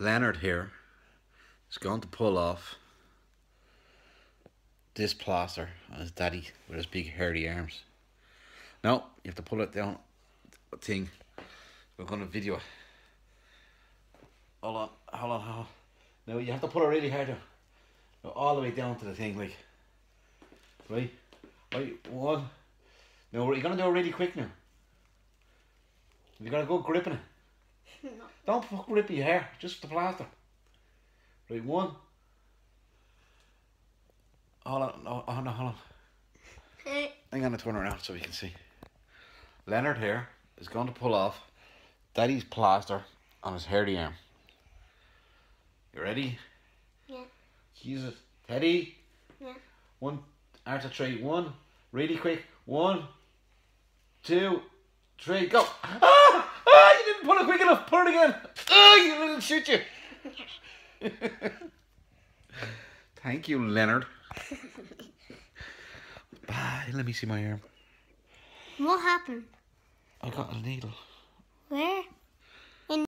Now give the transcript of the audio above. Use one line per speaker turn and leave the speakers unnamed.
Leonard here is going to pull off this plaster on his daddy with his big hairy arms. No, you have to pull it down thing. We're gonna video it. Hold on, hold on, hold on. No, you have to pull it really hard down. All the way down to the thing, like. Right? Right, one. No, you're gonna do it really quick now. You're gonna go gripping it.
No.
Don't fuck rip your hair, just the plaster. Right, one. Hold on, no, hold on, hold on.
Hey.
I'm gonna turn around so we can see. Leonard here is going to pull off Daddy's plaster on his hairy arm. You ready?
Yeah.
Jesus. Teddy.
Yeah.
One, Arthur three. One, really quick. One, two, three, go. Ah! Ah! You didn't pull it enough. Pull it again. Oh, You little shoot you. Thank you, Leonard. Bye. Let me see my arm.
What happened?
I got a needle.
Where?